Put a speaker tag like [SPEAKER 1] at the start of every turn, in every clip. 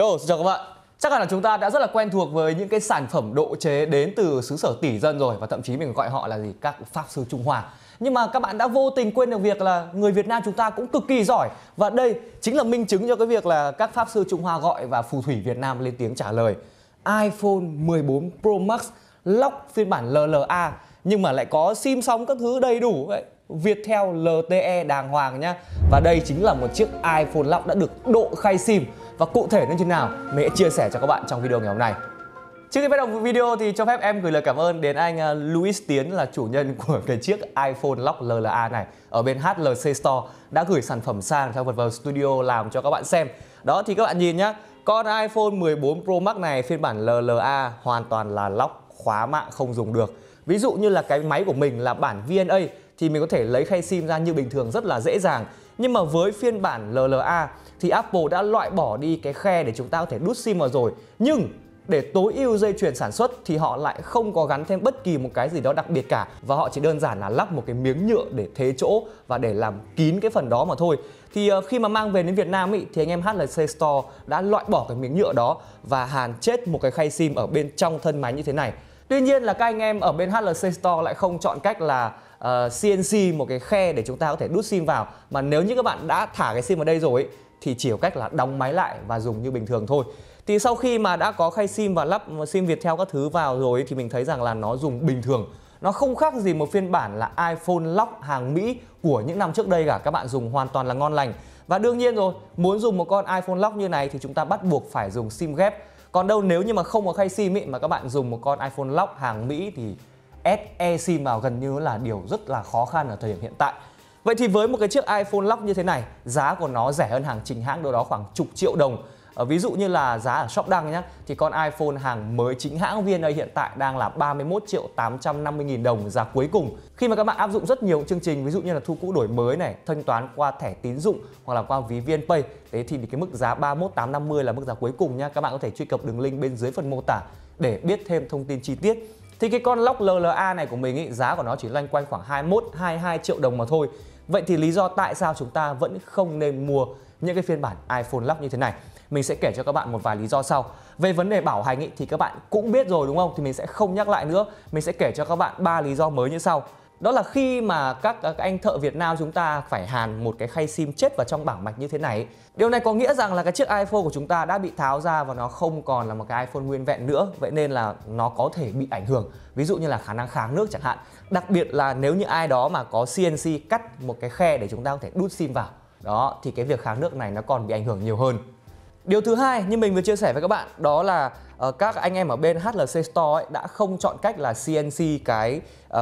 [SPEAKER 1] Yo, xin chào các bạn. Chắc hẳn là chúng ta đã rất là quen thuộc với những cái sản phẩm độ chế đến từ xứ sở tỷ dân rồi và thậm chí mình gọi họ là gì các pháp sư Trung Hoa. Nhưng mà các bạn đã vô tình quên được việc là người Việt Nam chúng ta cũng cực kỳ giỏi và đây chính là minh chứng cho cái việc là các pháp sư Trung Hoa gọi và phù thủy Việt Nam lên tiếng trả lời. iPhone 14 Pro Max lock phiên bản LLA nhưng mà lại có sim sóng các thứ đầy đủ vậy. Viettel LTE đàng hoàng nhá. Và đây chính là một chiếc iPhone lock đã được độ khay sim và cụ thể như thế nào mình sẽ chia sẻ cho các bạn trong video ngày hôm nay. Trước khi bắt đầu video thì cho phép em gửi lời cảm ơn đến anh à, Louis Tiến là chủ nhân của cái chiếc iPhone Lock LLA này ở bên HLC Store đã gửi sản phẩm sang cho vật vào studio làm cho các bạn xem. Đó thì các bạn nhìn nhá, con iPhone 14 Pro Max này phiên bản LLA hoàn toàn là lock khóa mạng không dùng được. Ví dụ như là cái máy của mình là bản VNA thì mình có thể lấy khay sim ra như bình thường rất là dễ dàng. Nhưng mà với phiên bản LLA thì Apple đã loại bỏ đi cái khe để chúng ta có thể đút sim vào rồi. Nhưng để tối ưu dây chuyền sản xuất thì họ lại không có gắn thêm bất kỳ một cái gì đó đặc biệt cả và họ chỉ đơn giản là lắp một cái miếng nhựa để thế chỗ và để làm kín cái phần đó mà thôi. Thì ờ, khi mà mang về đến Việt Nam ý, thì anh em HLC Store đã loại bỏ cái miếng nhựa đó và hàn chết một cái khay sim ở bên trong thân máy như thế này. Tuy nhiên là các anh em ở bên HLC Store lại không chọn cách là ờ, uh, CNC một cái khe để chúng ta có thể đút sim vào mà nếu như các bạn đã thả cái sim vào đây rồi ấy, thì chỉ có cách là đóng máy lại và dùng như bình thường thôi. Thì sau khi mà đã có khay sim và lắp sim Viettel các thứ vào rồi thì mình thấy rằng là nó dùng bình thường. Nó không khác gì một phiên bản là iPhone lock hàng Mỹ của những năm trước đây cả. Các bạn dùng hoàn toàn là ngon lành. Và đương nhiên rồi, muốn dùng một con iPhone lock như này thì chúng ta bắt buộc phải dùng sim ghép. Còn đâu nếu như mà không có khay sim ý, mà các bạn dùng một con iPhone lock hàng Mỹ thì SE sim vào gần như là điều rất là khó khăn ở thời điểm hiện tại. Vậy thì với một cái chiếc iPhone lock như thế này, giá của nó rẻ hơn hàng chính hãng đâu đó khoảng chục triệu đồng à, ví dụ như là giá ở shop đăng nhé thì con iPhone hàng mới chính hãng VNA hiện tại đang là 31 triệu 850 nghìn đồng giá cuối cùng. Khi mà các bạn áp dụng rất nhiều chương trình ví dụ như là thu cũ đổi mới này, thanh toán qua thẻ tín dụng hoặc là qua ví VNPay, thế thì cái mức giá 31 850 là mức giá cuối cùng nha. Các bạn có thể truy cập đường link bên dưới phần mô tả để biết thêm thông tin chi tiết. Thì cái con lock LLA này của mình ý, giá của nó chỉ loanh quanh khoảng 21 22 triệu đồng mà thôi. Vậy thì lý do tại sao chúng ta vẫn không nên mua những cái phiên bản iPhone lock như thế này? Mình sẽ kể cho các bạn một vài lý do sau. Về vấn đề bảo hành ý, thì các bạn cũng biết rồi đúng không? Thì mình sẽ không nhắc lại nữa. Mình sẽ kể cho các bạn ba lý do mới như sau. Đó là khi mà các, các anh thợ Việt Nam chúng ta phải hàn một cái khay sim chết vào trong bảng mạch như thế này. Điều này có nghĩa rằng là cái chiếc iPhone của chúng ta đã bị tháo ra và nó không còn là một cái iPhone nguyên vẹn nữa. Vậy nên là nó có thể bị ảnh hưởng Ví dụ như là khả năng kháng nước chẳng hạn. Đặc biệt là nếu như ai đó mà có CNC cắt một cái khe để chúng ta có thể đút sim vào Đó thì cái việc kháng nước này nó còn bị ảnh hưởng nhiều hơn. Điều thứ hai như mình vừa chia sẻ với các bạn đó là uh, các anh em ở bên HLC Store ấy, đã không chọn cách là CNC cái uh,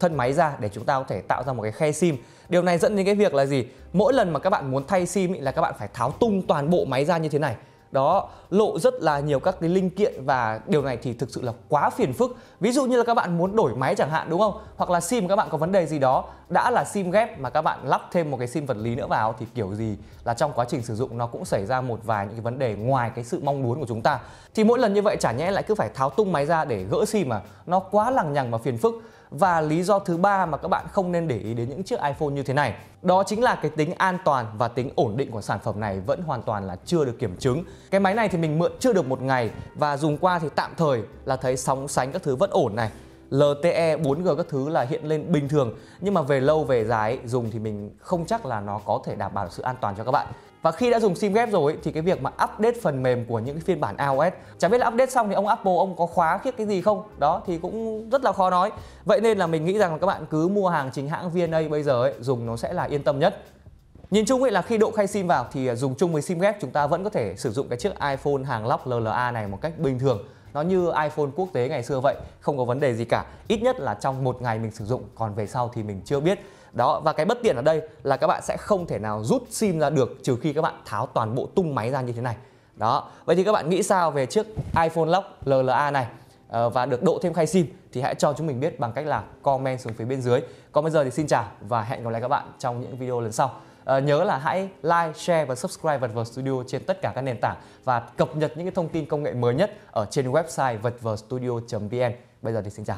[SPEAKER 1] thân máy ra để chúng ta có thể tạo ra một cái khe sim. Điều này dẫn đến cái việc là gì? Mỗi lần mà các bạn muốn thay sim ý, là các bạn phải tháo tung toàn bộ máy ra như thế này đó, lộ rất là nhiều các cái linh kiện và điều này thì thực sự là quá phiền phức. Ví dụ như là các bạn muốn đổi máy chẳng hạn, đúng không? Hoặc là sim, các bạn có vấn đề gì đó, đã là sim ghép mà các bạn lắp thêm một cái sim vật lý nữa vào thì kiểu gì là trong quá trình sử dụng nó cũng xảy ra một vài những cái vấn đề ngoài cái sự mong muốn của chúng ta. Thì mỗi lần như vậy chả nhẽ lại cứ phải tháo tung máy ra để gỡ sim mà nó quá lằng nhằng và phiền phức và lý do thứ ba mà các bạn không nên để ý đến những chiếc iPhone như thế này, đó chính là cái tính an toàn và tính ổn định của sản phẩm này vẫn hoàn toàn là chưa được kiểm chứng. Cái máy này thì mình mượn chưa được một ngày và dùng qua thì tạm thời là thấy sóng sánh các thứ vẫn ổn này. LTE 4G các thứ là hiện lên bình thường, nhưng mà về lâu về dài dùng thì mình không chắc là nó có thể đảm bảo sự an toàn cho các bạn và khi đã dùng sim ghép rồi thì cái việc mà update phần mềm của những cái phiên bản iOS Chẳng biết là update xong thì ông Apple ông có khóa khiết cái gì không? Đó thì cũng rất là khó nói. Vậy nên là mình nghĩ rằng là các bạn cứ mua hàng chính hãng VNA bây giờ ấy, dùng nó sẽ là yên tâm nhất. Nhìn chung ấy là khi độ khay sim vào thì à, dùng chung với sim ghép chúng ta vẫn có thể sử dụng cái chiếc iPhone hàng lắp LLA này một cách bình thường. Nó như iPhone quốc tế ngày xưa vậy không có vấn đề gì cả. Ít nhất là trong một ngày mình sử dụng còn về sau thì mình chưa biết đó và cái bất tiện ở đây là các bạn sẽ không thể nào rút sim ra được trừ khi các bạn tháo toàn bộ tung máy ra như thế này. Đó vậy thì các bạn nghĩ sao về chiếc iPhone Lock LLA này? Ờ, và được độ thêm khay sim thì hãy cho chúng mình biết bằng cách là comment xuống phía bên dưới. Còn bây giờ thì xin chào và hẹn gặp lại các bạn trong những video lần sau. À, nhớ là hãy like, share và subscribe vật vờ studio trên tất cả các nền tảng và cập nhật những cái thông tin công nghệ mới nhất ở trên website vật vờ studio vn. Bây giờ thì xin chào.